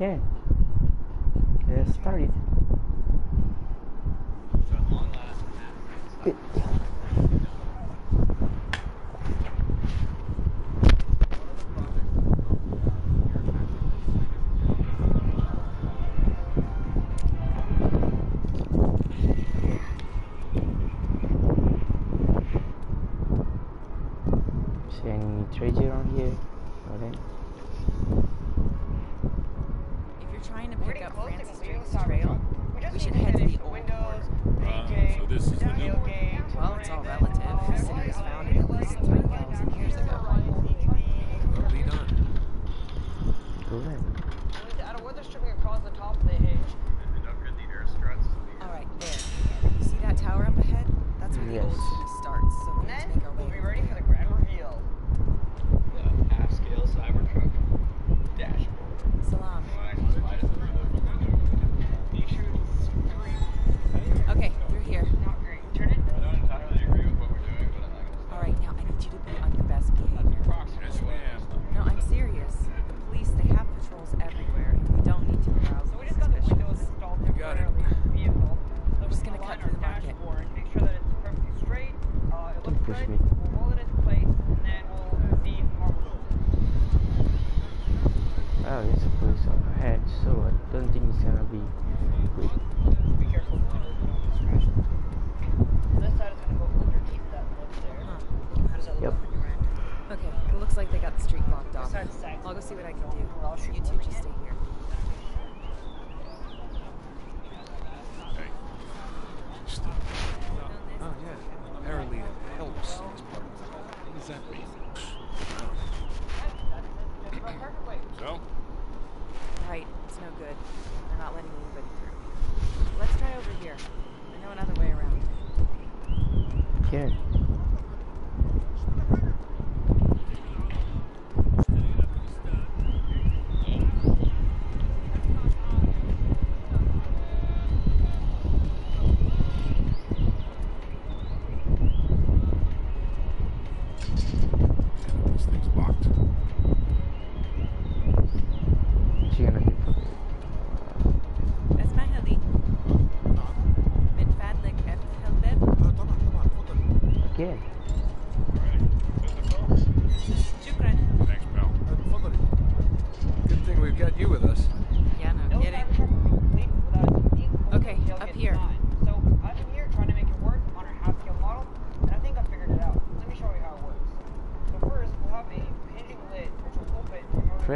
Okay. Let's start it.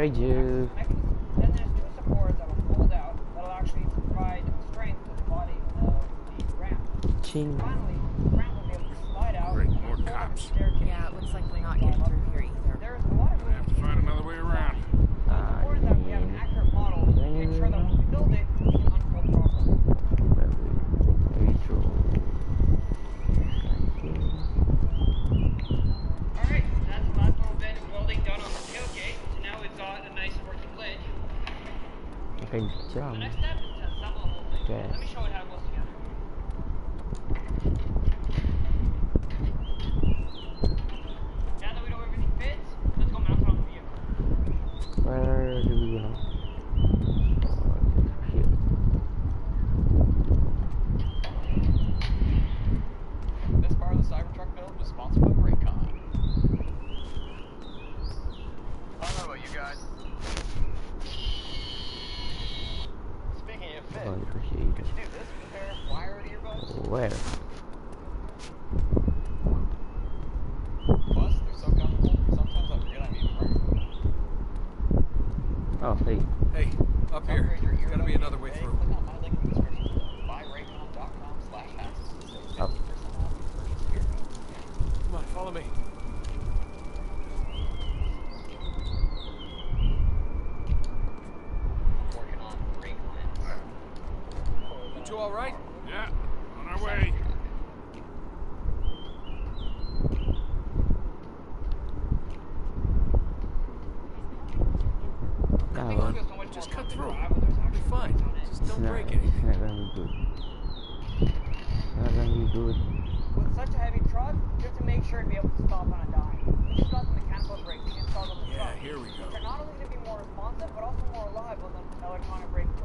I do. Then there's two supports that will fold out that'll actually provide strength to the body of the ramp. Ching. Finally, Follow me.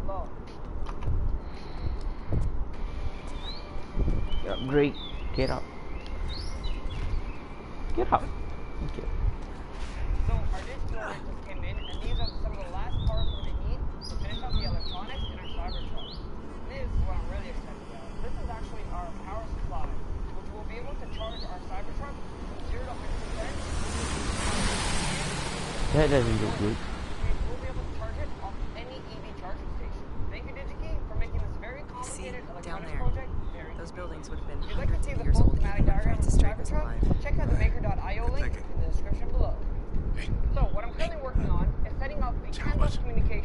Get up, Drake. Get up. Get up. Okay. So our digital just came in, and these are some of the last parts we to need to finish up the electronics in our cyber truck. This is what I'm really excited about. This is actually our power supply, which will be able to charge our cyber truck zero to fifty percent. That doesn't look good.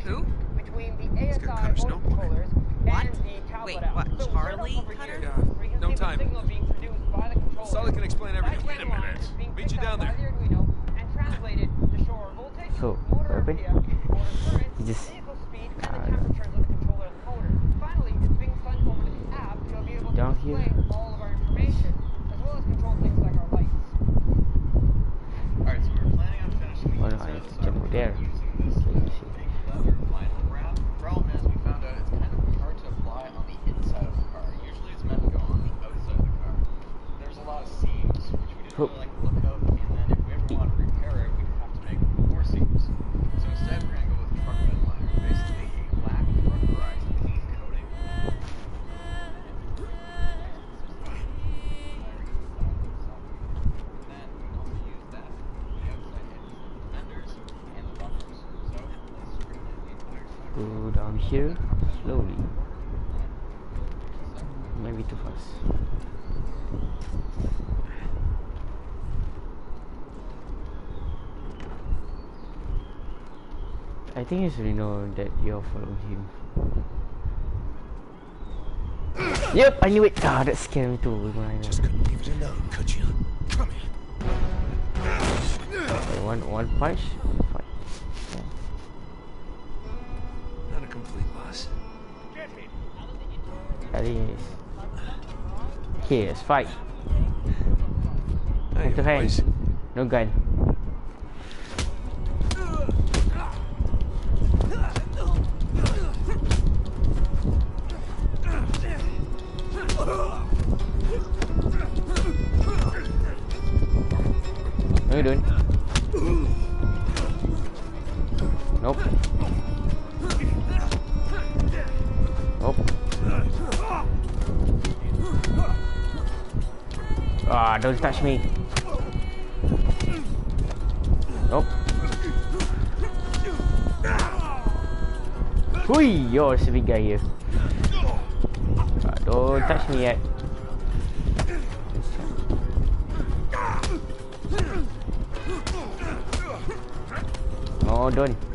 Who? Between the ASI voice controllers what? and the tablet Wait, what? So Charlie Cutter? Yeah, no time. Sully can explain everything. Wait a minute. Meet you down there. so, Urban, you just down here. Alright, so we're planning on finishing the I to jump over there. I think you should know that you're following him. Yep, I knew it. Ah, that scared me too. Just couldn't leave it alone, could you? Come here. Okay, one, one punch. Yeah. Not a complete loss. That is. Here's fight. Hey, to hands. No gun. What are you doing? Nope. Nope. Ah, oh, don't touch me. Nope. Hui, you're a civic guy here. Ah, don't touch me yet. Oh, done.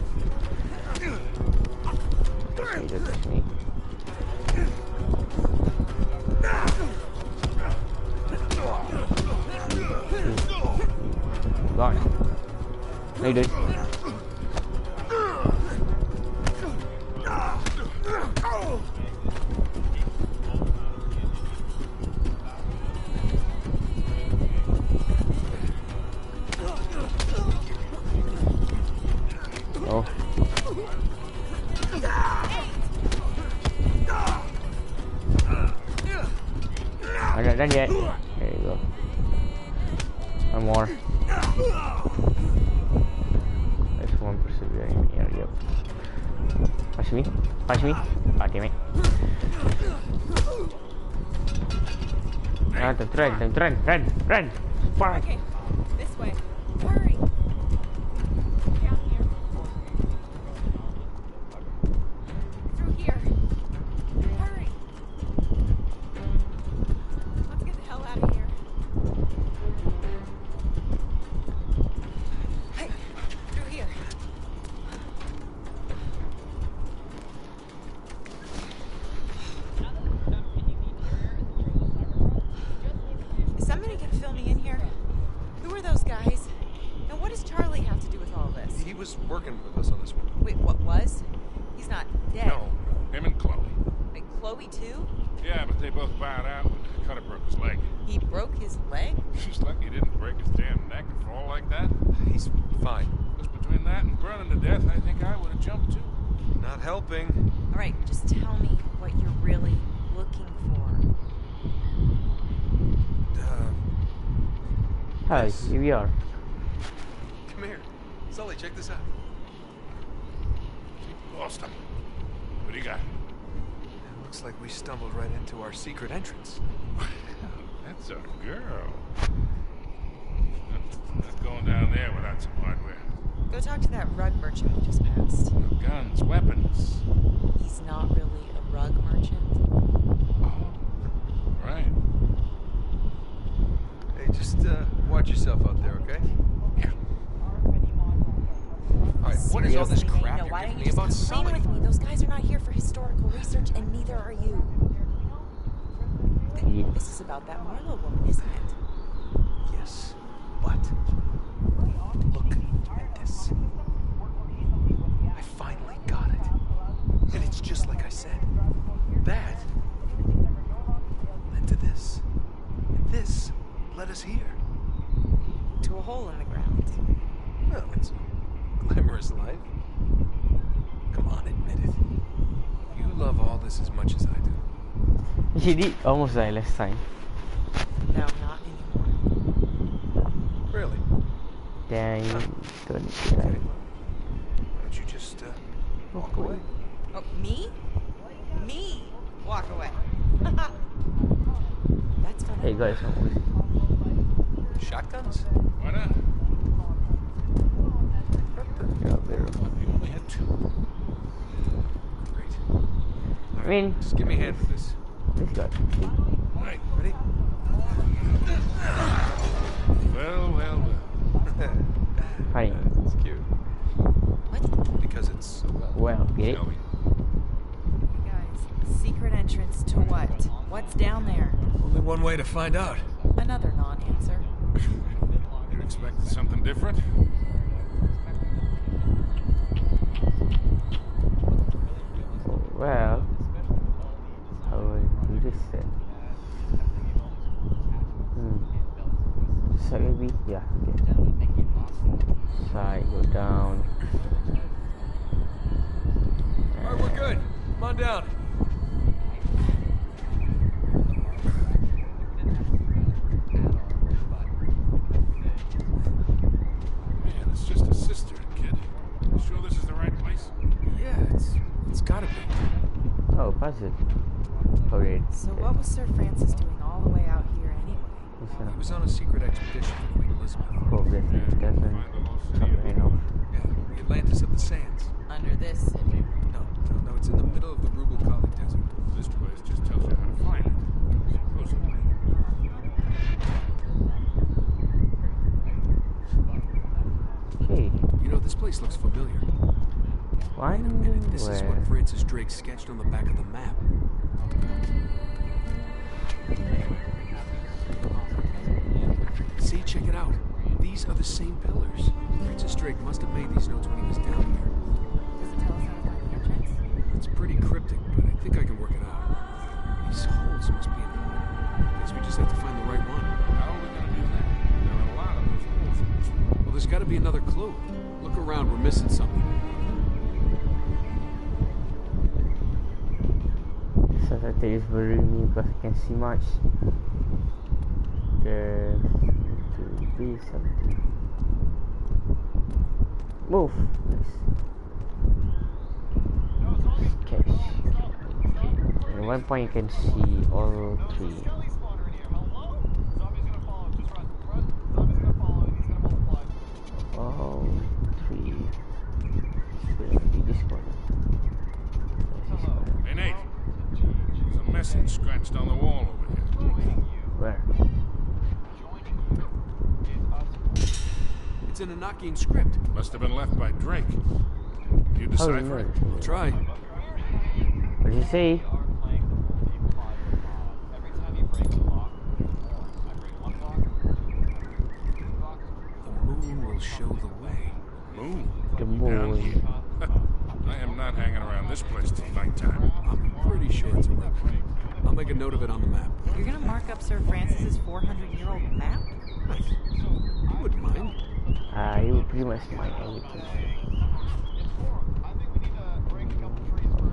Run, run, run! Fuck! Okay, this way. All right, what is all this crap you're why giving don't me you about Sully? with me? Those guys are not here for historical research, and neither are you. Th- mm. This is about that Marlowe woman, isn't it? Yes, but look at this. I finally got it. And it's just like I said. That led to this. And this led us here. To a hole in the ground. Well, it's glamorous life. Come on, admit it. You love all this as much as I do. Jadi almost like last time. No, not anymore. Really? Then don't Okay. Why don't you just uh, walk away? Oh, me? Me? Walk away. That's funny. Hey guys, almost. Shotguns? Why not? Yeah, very- You only had two. Great. I mean, Just give me a hand with this. this guy. Right. Ready? Well, well, well. Funny. Uh, it's cute. What? Because it's so well. Well, get it? Hey guys, secret entrance to what? What's down there? Only one way to find out. Another non-answer. You expected something different? Well, I do this then. Hmm. Side maybe? Yeah, okay. Side, go down. All right, we're good. Come on down. Man, it's just a cistern, kid. You sure this is the right place? Yeah, it's it's gotta be. Oh, puzzle. Okay. So what was Sir Francis doing all the way out here anyway? Listen He was on a secret expedition for Queen Elizabeth. Hope that it doesn't come rain off. Yeah, the Atlantis of the Sands. Under this city. No, no, no, it's in the middle of the Rub' al Khali Desert. This place just tells you how to find it. Supposedly. Okay. You know, this place looks familiar. Wait a minute, this is what? Francis Drake sketched on the back of the map. See, check it out. These are the same pillars. Francis Drake must have made these notes when he was down here. It's pretty cryptic, but I think I can work it out. These holes must be in them. I guess we just have to find the right one. How are we gonna do that? There are a lot of those holes in this room. Well, there's got to be another clue. Look around, we're missing something. Sunset is worrying me because I can see much. There to be something. Move, please. Catch. At one point you can see all three. All three. This one. This is. Hey, Nate. There's a message scratched on the wall over here. Where? It's in Enochian script. Must have been left by Drake. You you decipher know? it? I'll try. What did you say? The moon will show the way. Moon. The Down moon. here. I am not hanging around this place till nighttime. I'm pretty sure it's a replica. I'll make a note of it on the map. You're gonna mark up Sir Francis's 400-year-old map? You wouldn't mind. Uh, you pretty much mind everything.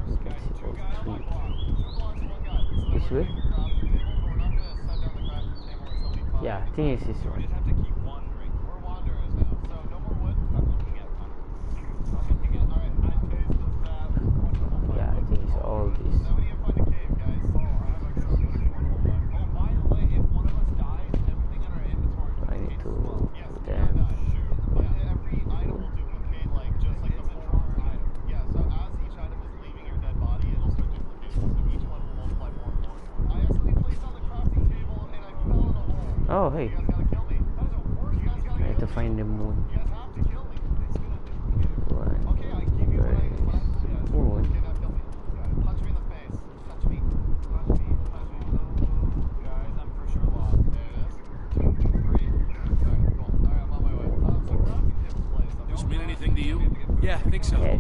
You can see all the trees. This way? Yeah, I think it's this one. Yeah, I think it's all this. I need to put them. Oh, hey. I have to find the moon. One, where is moon? This mean anything to you? Yeah, I think so. Yes.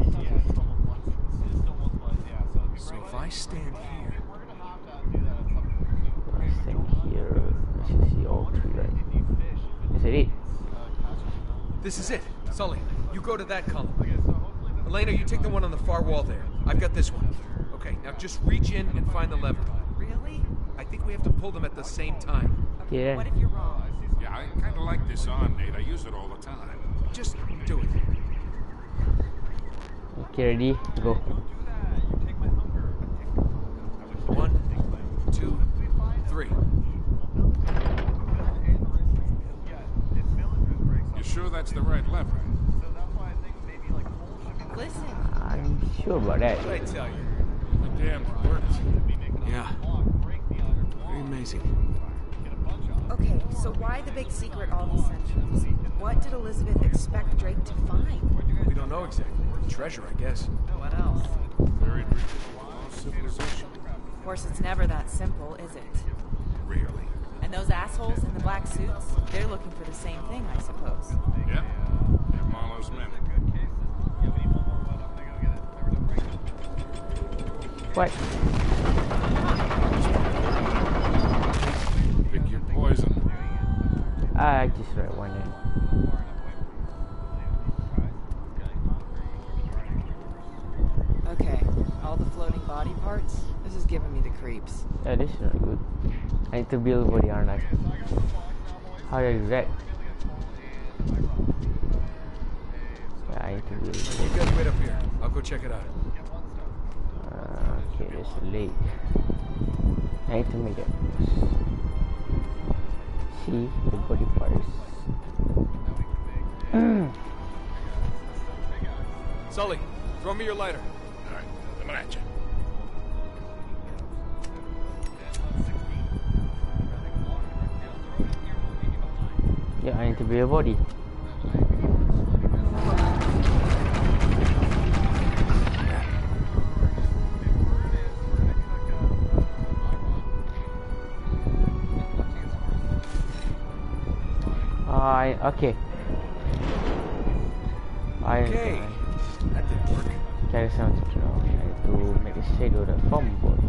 So if I stand here, I stand here. I should see all three, right? Is that it? this is it. Sully, you go to that column. Elena, you take the one on the far wall there. I've got this one. Okay, now just reach in and find the lever. Really? I think we have to pull them at the same time. Yeah. What if you're wrong? Yeah, I kind of like this on, Nate. I use it all the time. Just do it. Okay, ready? Go. One, two, three. You sure that's the right lever? Listen, I'm sure about that. What I tell you? The damn worked. Yeah. Very amazing. okay, so why the big secret all these centuries? What did Elizabeth expect Drake to find? We don't know exactly. Treasure, I guess. What else? Buried riches of civilization. Of course, it's never that simple, is it? Really? And those assholes in the black suits, they're looking for the same thing, I suppose. Yep. They're Marlowe's men. What? Pick your poison. I just read one in. Okay, all the floating body parts? This is giving me the creeps. Yeah, this is not good. I need to build body armor. How do I do that? Yeah, I need to build. You guys wait up here. I'll go check it out. Okay, there's a lake. I need to make it. See the body parts. Sully, throw me your lighter. All right, coming at you. Yeah, I need to be a body. Okay. I Okay. That didn't work. carry sound to I to make a shadow of the foam body.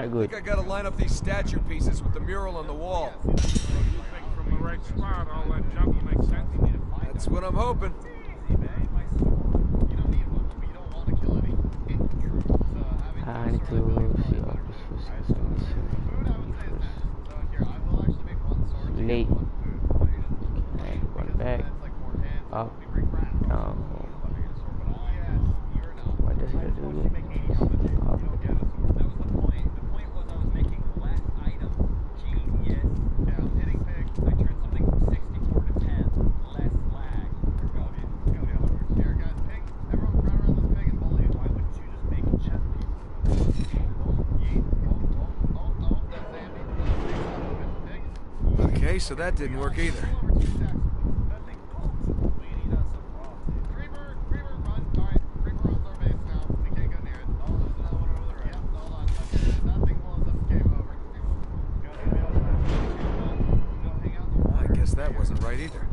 Not I good. think I gotta line up these statue pieces with the mural on the wall. You think from the right spot, all that jungle makes sense? That's what I'm hoping. I need to all this systems. Late. Okay, one back. Up. Down. What does it do again? Up. Okay, so that didn't work either. I guess that wasn't right either.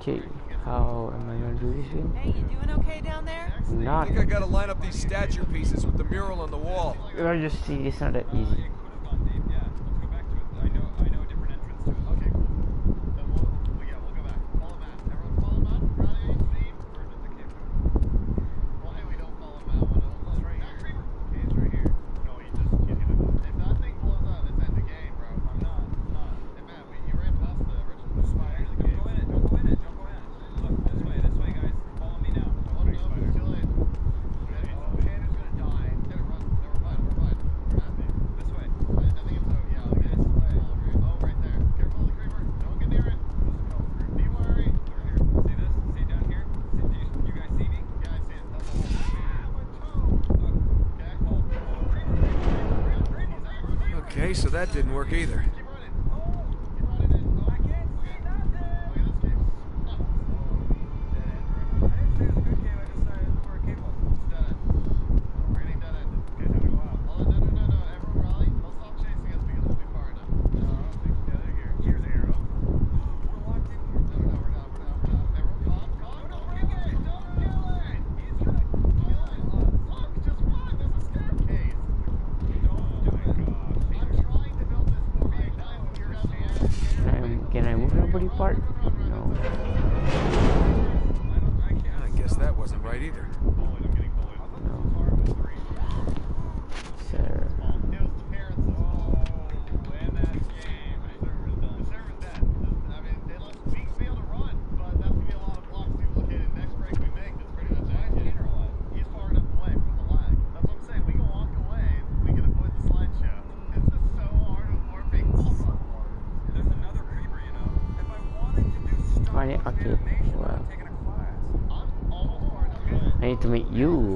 Okay, how am I gonna do this again? Hey, you doing okay down there? I Not. think I gotta line up these statue pieces with the mural on the wall. I just see it's not that easy. Okay, so that didn't work either. Can I, can I move nobody part? No. I guess that wasn't right either. No. Sir. Funny. Okay. Well. I need to meet you.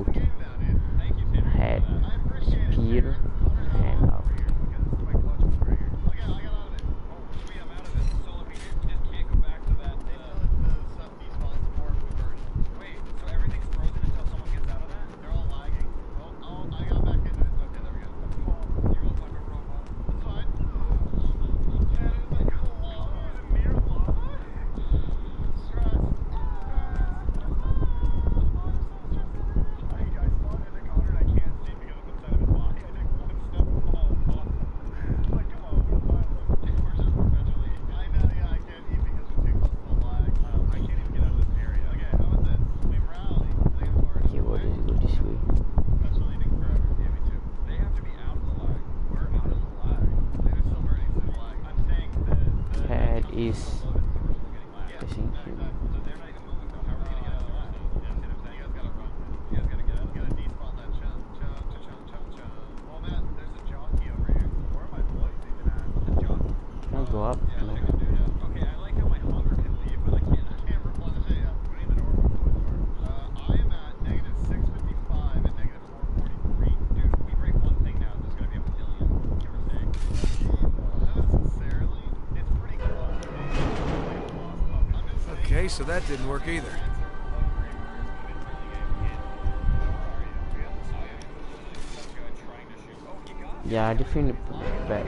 So that didn't work either. Yeah, I definitely put it back.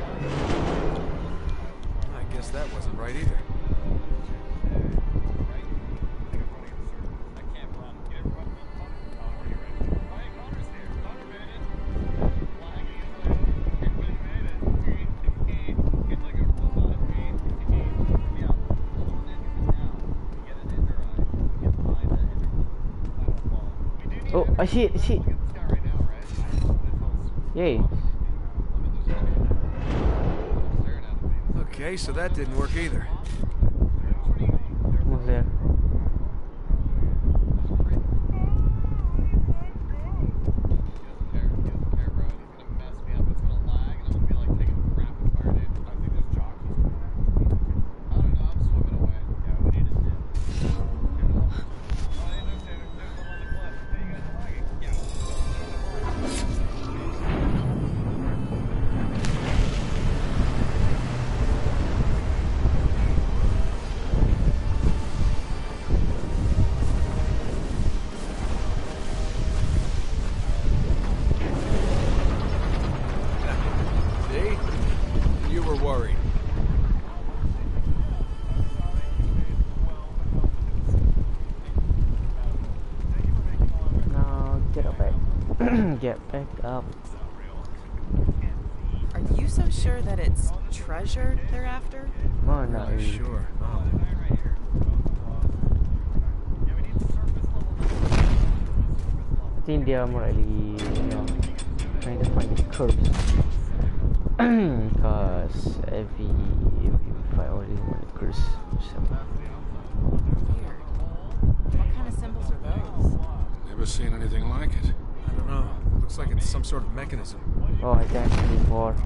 I guess that wasn't right either. Oh shit, shit. Yay. Okay, so that didn't work either. Get back up. Are you so sure that it's treasure they're after? Oh no. Sure. Oh. I think they are more likely you know, trying to find the curse. Because every if you find only one curse symbol. Weird. What kind of symbols are those? Never seen anything like it. I don't know. Looks like it's some sort of mechanism. Oh I done it before.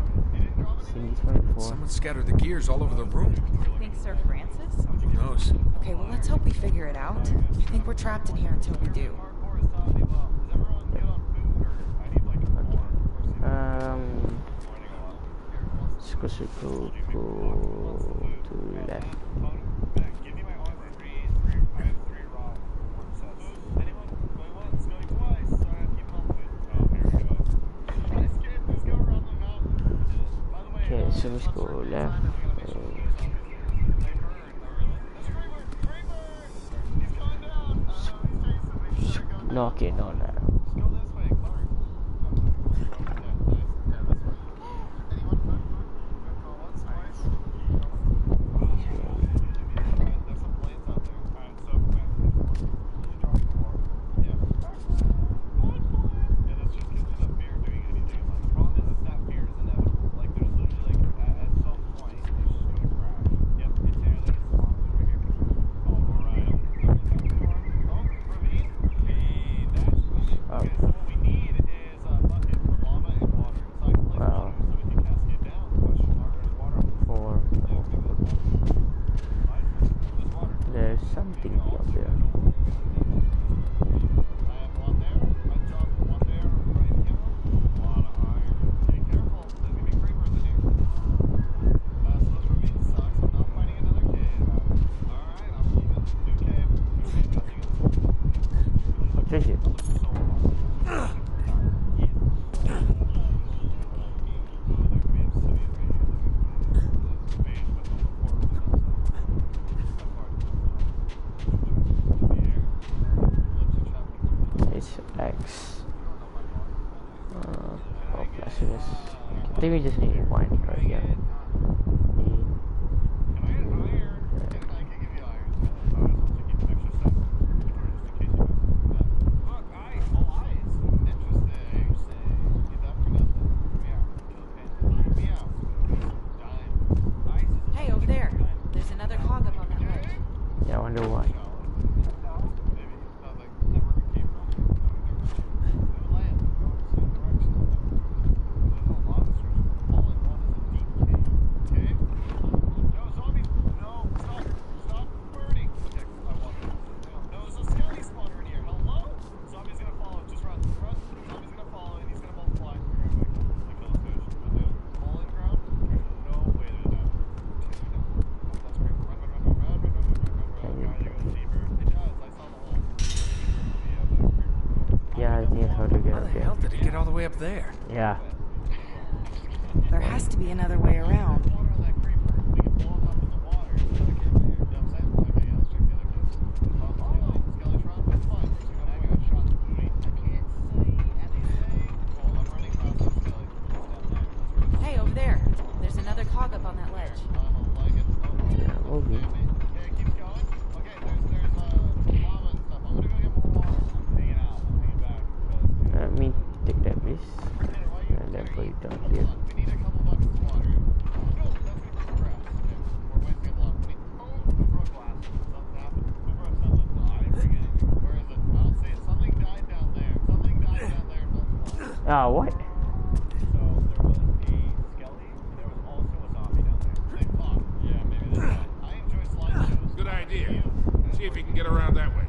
Seen this one before. Someone scattered the gears all over the room. Think Sir Francis? Who knows? Okay, well let's hope we figure it out. I think we're trapped in here until we do. Um, let's go, so go, go to left. No, okay, no, no. I think we just need one right here. Hey, over there. There's another cog up on that ledge. Yeah, I wonder why. Yeah, I need how to get How up the there. hell did it get all the way up there? Yeah. There has to be another way around. Hey, over there. There's another cog up on that ledge. Yeah, movie. before you don't leave. We need a couple buckets of water. No, that's gonna be for grass. Okay, we're wasting a lot. We need oh, we broke glass. Something happened. We broke something. No, I didn't bring anything. Where is it? I don't see it. Something died down there. Something died down there. Multiple. Ah, what? So there was a skelly, and there was also a zombie down there. They fought. Yeah, maybe they fought. I enjoy slideshows. Good idea. See if you can get around that way.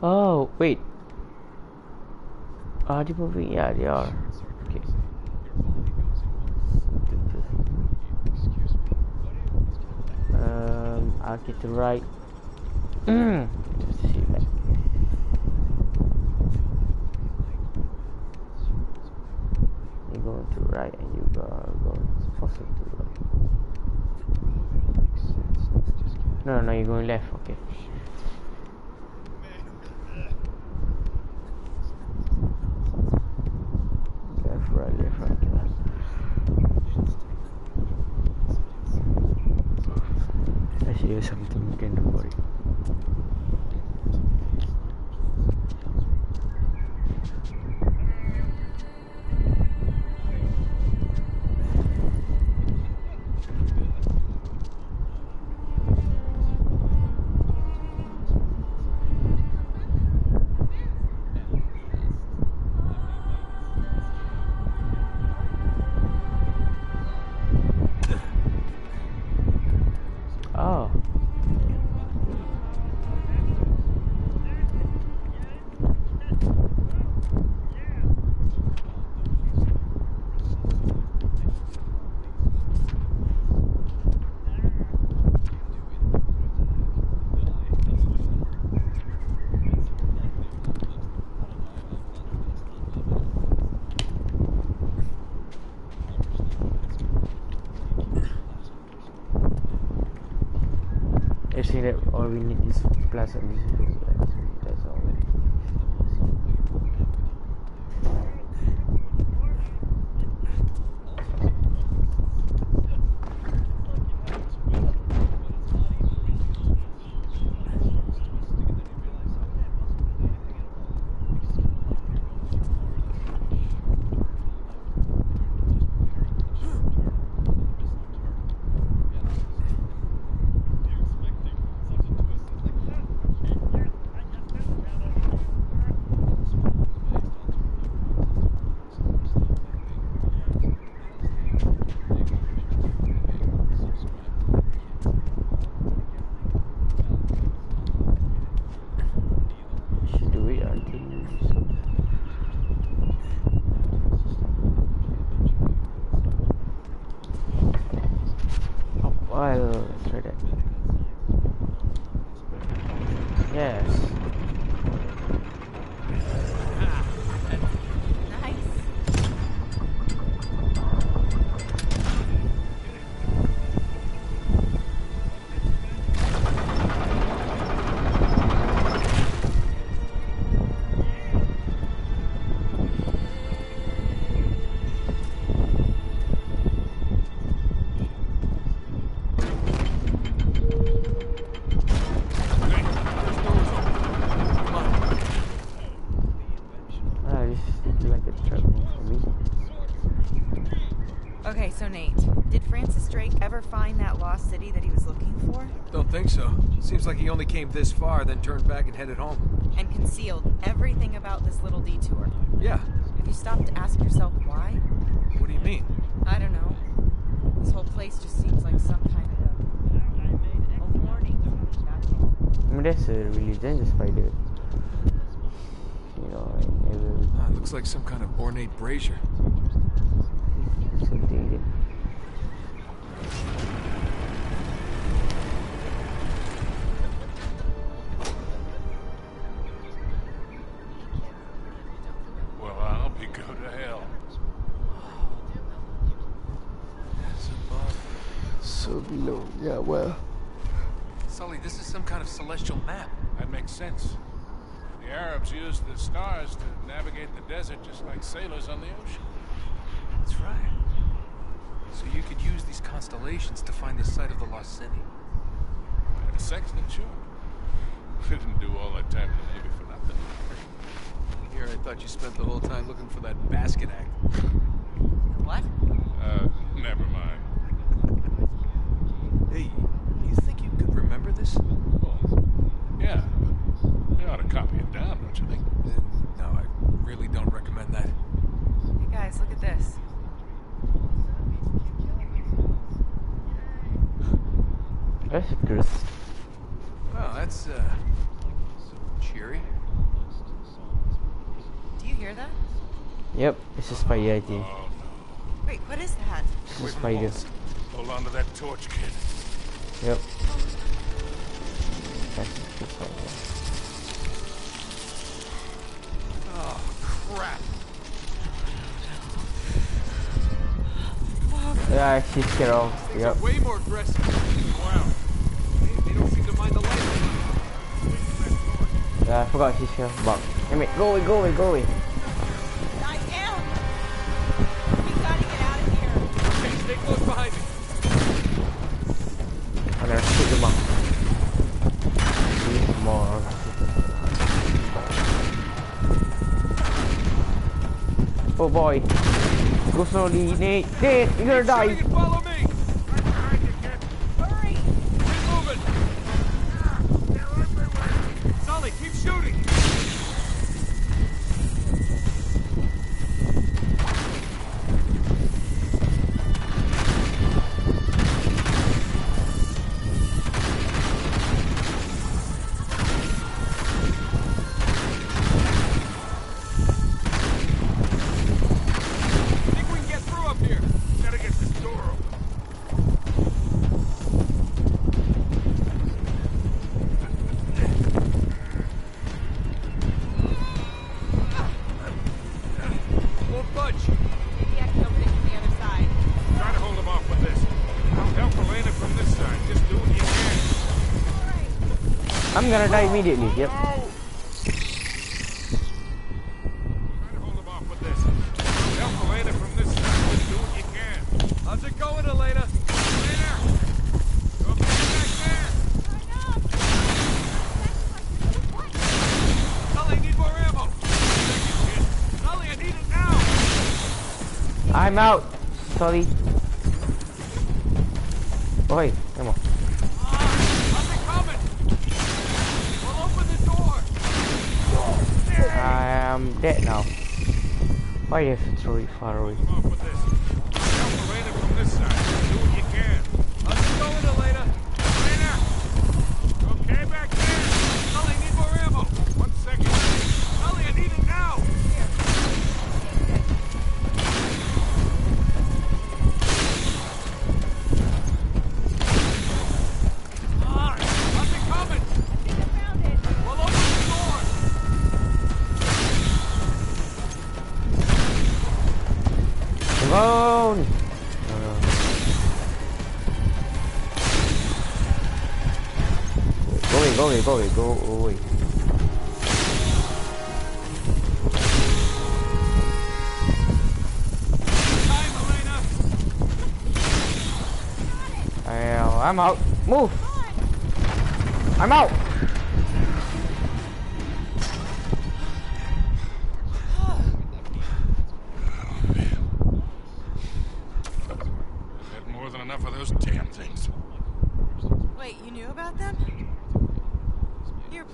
Oh, wait. Are are. Um, I'll get the right. Mm. See going to right and you go going faster to right. No, no, you're going left. Okay. Right, left. I see something you can do for. We need is plus this came this far, then turned back and headed home. And concealed everything about this little detour? Yeah. Have you stopped to ask yourself why? What do you mean? I don't know. This whole place just seems like some kind of a, a warning. That's all. I mean, that's a religion just by the, you know, I never Ah, looks like some kind of ornate brazier. something that sense. The Arabs used the stars to navigate the desert just like sailors on the ocean. That's right. So you could use these constellations to find the site of the lost city. And a sextant, sure. We didn't do all that time in the Navy for nothing. Here, I thought you spent the whole time looking for that basket act. What? Uh, never mind. Hey, you think you could remember this? Well, yeah, but you ought to copy it down, don't you think? Uh, no, I really don't recommend that. Hey guys, look at this. That's good. Well, that's, uh, cheery. Do you hear that? Yep, it's a spider, I think. Oh, Wait, what is that? It's a spider. Hold on to that torch, kid. Yep. That's Yeah, she's scared of. Yep. way more aggressive. Wow. They, they don't seem to mind the light. Yeah, I forgot she's here. But, I mean, go away, go away, go away. I am! We gotta get out of here! Okay, stay close behind me. I'm gonna shoot them up. Three more. Oh boy. Go slowly, Nate. Nate, you're gonna die. Sully, I need it now. I'm out. Sorry. Boy, come on. How's it coming? Well, open the door. I am dead now. Why is it so far away?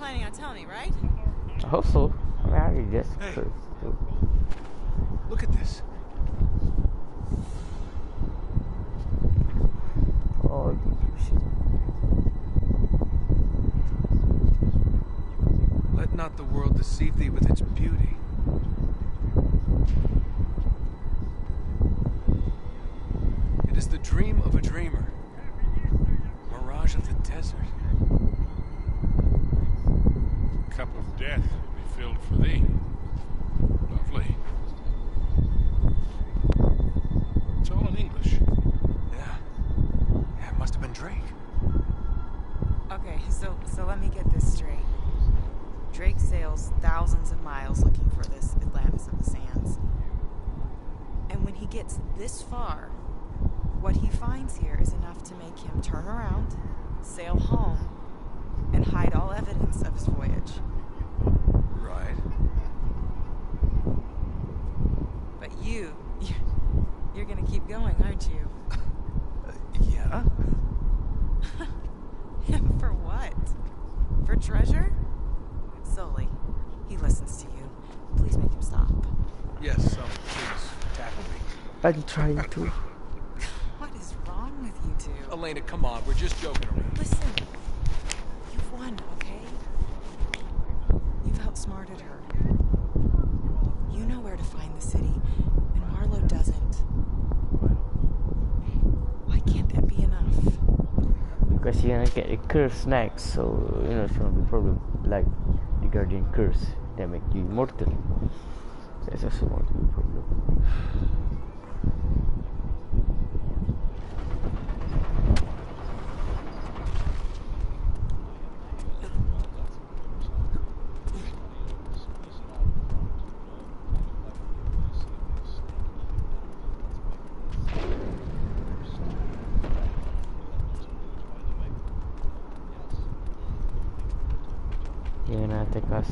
Planning on telling me, right? I hope so. I mean, I could just. Hey. Uh, Look at this. Oh, shit. Let not the world deceive thee with its beauty. It is the dream of a dreamer. Mirage of the desert. Cup of death will be filled for thee. Lovely. It's all in English. Yeah. Yeah, it must have been Drake. Okay, so so let me get this straight. Drake sails thousands of miles looking for this Atlantis of the Sands. And when he gets this far, what he finds here is enough to make him turn around, sail home, and hide all evidence of his voyage. Right. But you, you're gonna keep going, aren't you? Yeah? For what? For treasure? Sully, he listens to you. Please make him stop. Yes, Sully, please, tackle me. I'm trying to. What is wrong with you two? Elena, come on, we're just joking around. Listen, you've won, okay? You've outsmarted her. You know where to find the city, and Marlowe doesn't. Why can't that be enough? Because you're gonna get a curse next, so you know it's gonna be probably like the Guardian curse that make you immortal. That's also going to be a problem. You're gonna attack us.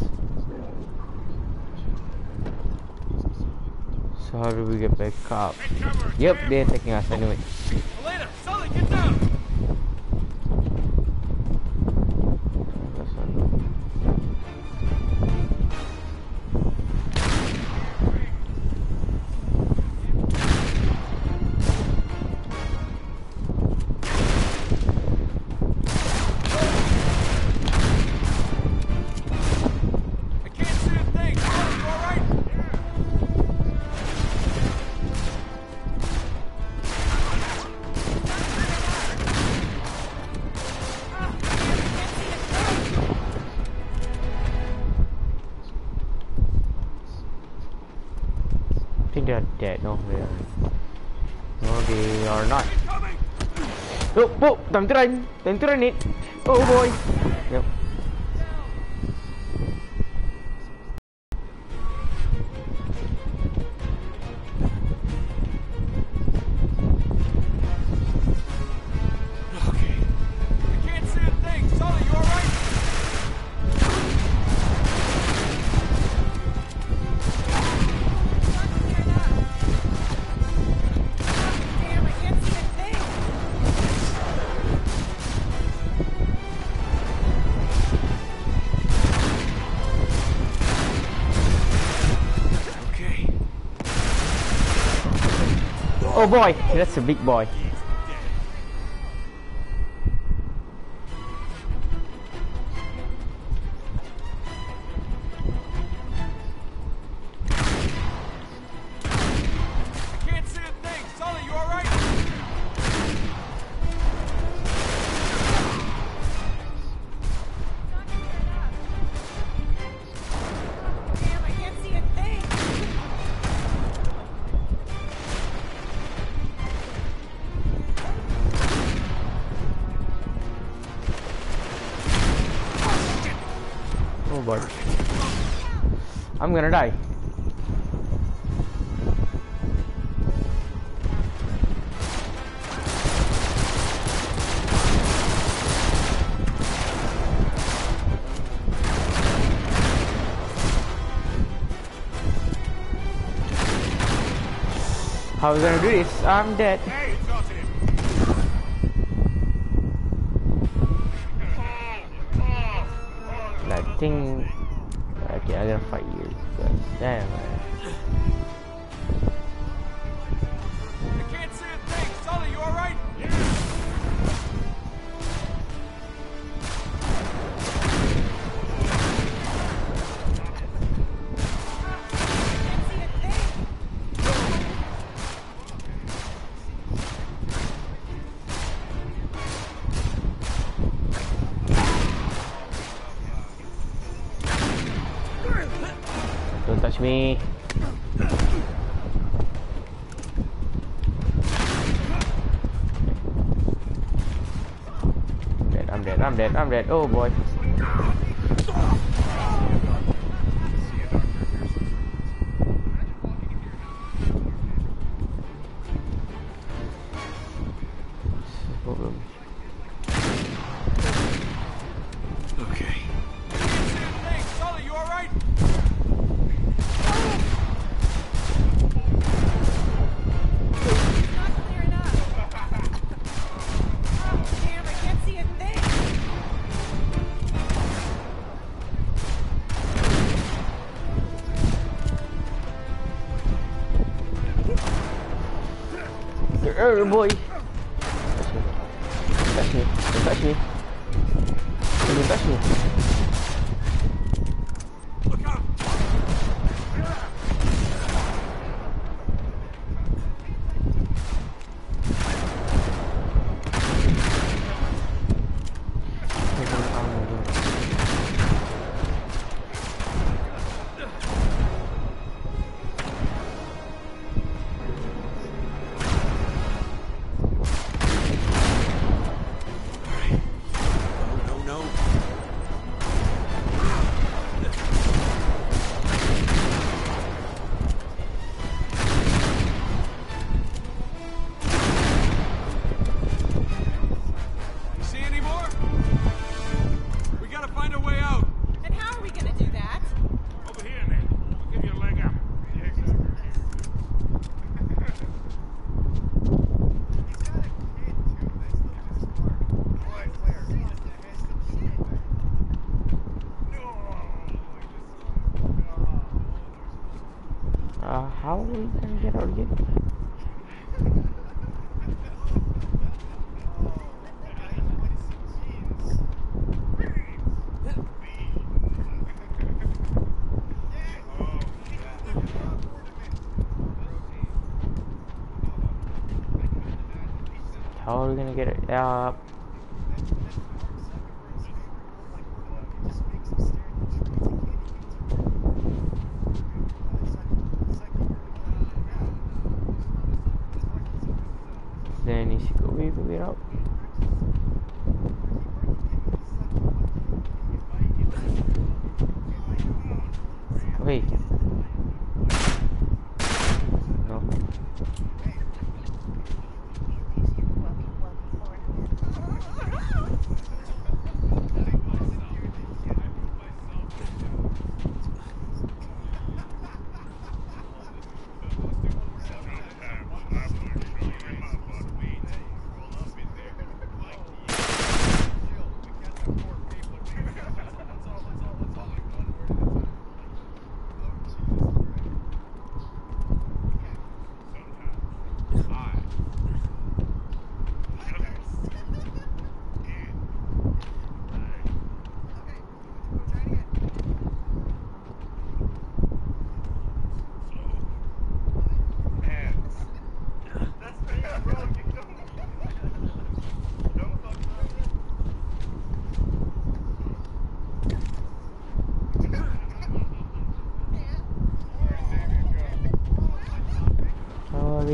So how do we up? Yep, they're taking us anyway. Think they're dead. No, they are. No, they are not. Oh, oh, time to run. Time to run it. Oh boy. Yep. Boy, that's a big boy. How are we gonna do this? I'm dead. Hey, I'm dead. Oh boy. your ear, boy. Fetch me. Fetch me. Fetch me. Fetch me. How are we gonna get it up?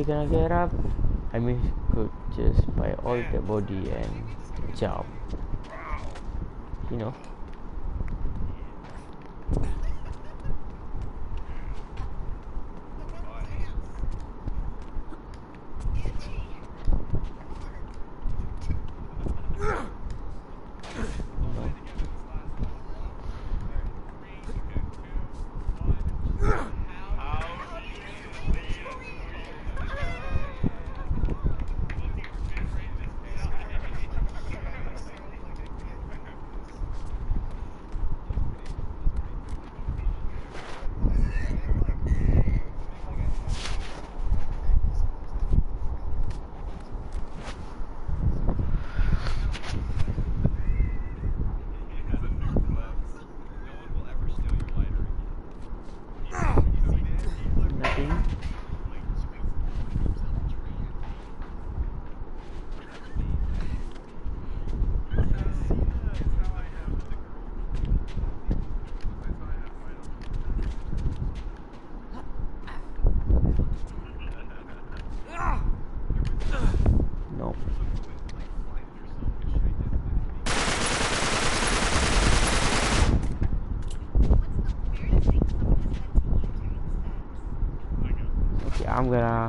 Gonna get up, I mean could just buy all the body and jump You know? Yeah, I'm gonna